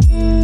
Peace.